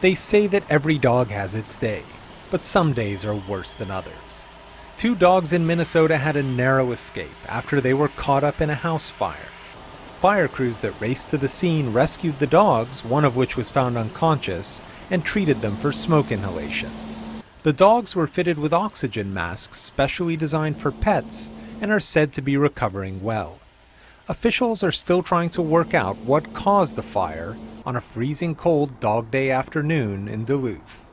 They say that every dog has its day, but some days are worse than others. Two dogs in Minnesota had a narrow escape after they were caught up in a house fire. Fire crews that raced to the scene rescued the dogs, one of which was found unconscious, and treated them for smoke inhalation. The dogs were fitted with oxygen masks specially designed for pets and are said to be recovering well. Officials are still trying to work out what caused the fire on a freezing cold Dog Day afternoon in Duluth.